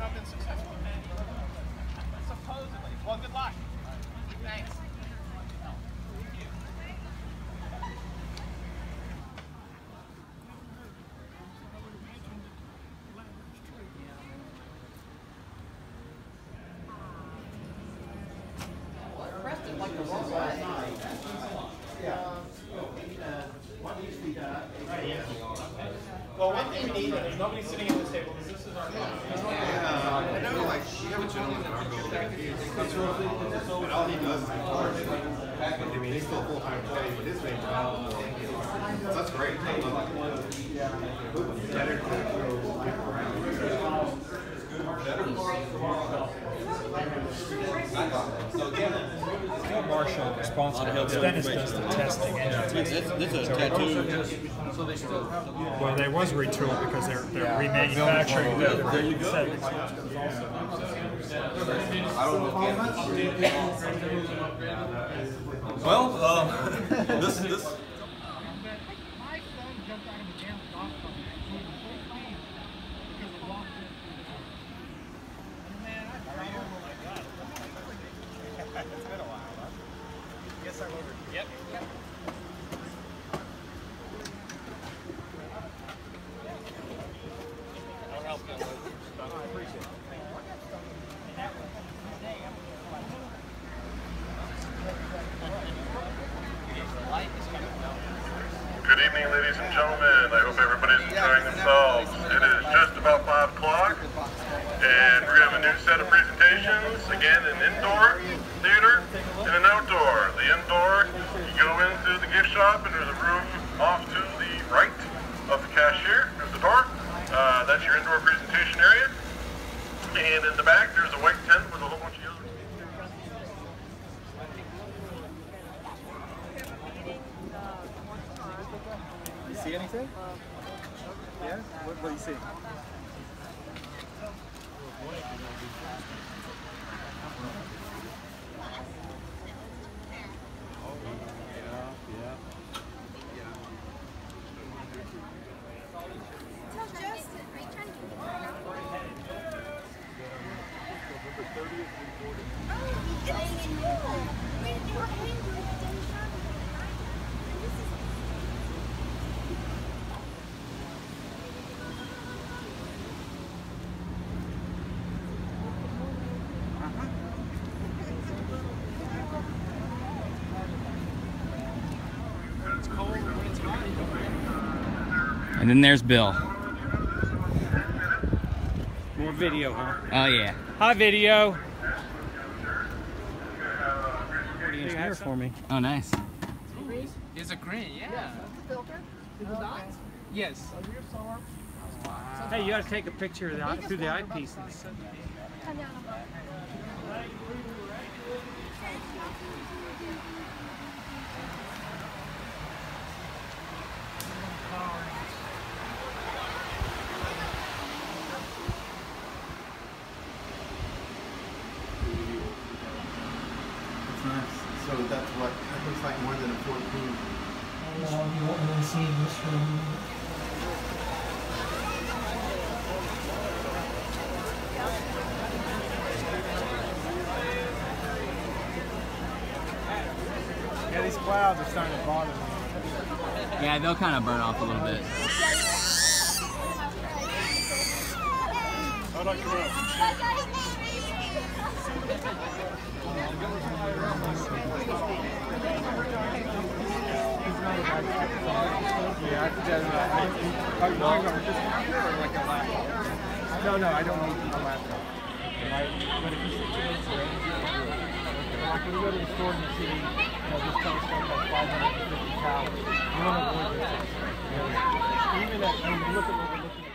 not been successful. Supposedly. Well, good luck. Thanks. Well, one thing we need, there's nobody sitting at this table, because this is our. I know, like, have a gentleman all he does is I mean, he's still full-time employee, but his main job. So that's great. I love it. Better to around. Marshall responsible. Dennis does the testing. This, this is a tattoo. Well, there was retool because they're, they're remanufacturing the settings. Well, um, this this My son jumped out of a damn golf cart and was full speed because it locked it. And man, I How are you? My god. It's been a while, huh? Yes, I'm over. Yep. Yep. Good evening, ladies and gentlemen. I hope everybody's enjoying themselves. It is just about 5 o'clock, and to have a new set of presentations. Again, an indoor theater and an outdoor. The indoor, you go into the gift shop, and there's a room off to the right of the cashier. There's the door. Uh, that's your indoor presentation area. And in the back, there's a white tent with a whole bunch of other You see anything? Yeah? What, what do you see? Tell Justin, are you trying to get more? Oh, he's getting in more. We're gonna do a hang with Dennis Sharp. And then there's Bill. More video, huh? Oh yeah. Hi, video. Engineer for me. Oh nice. It's a green, yeah. Yes. Hey, you got to take a picture of the eye- through the eyepiece. and send it. come down a bit. It's nice. So that's what, that looks like more than a 14. No, you won't really see this room. Yeah, these clouds are starting to bother me. Yeah, they'll kind of burn off a little bit. Hold on, come on. I could do that. Are you going on this computer or like a laptop? No, no, I don't need a laptop. But if you sit range, you it. Like when you go to the store and you see, you know, this telescope has 550 towers, you want avoid this. You know, even at, when you look at